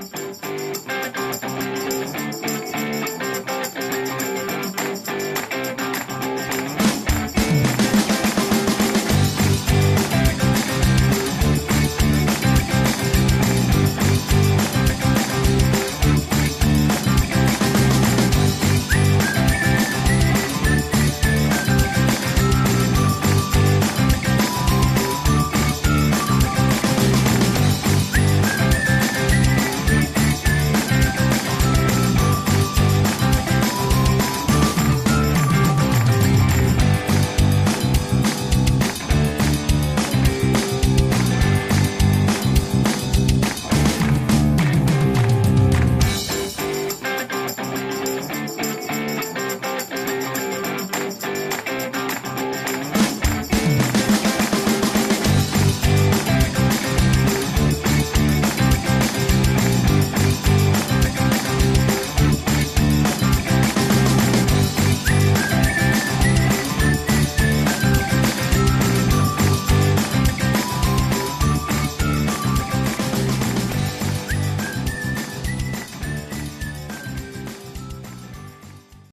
Música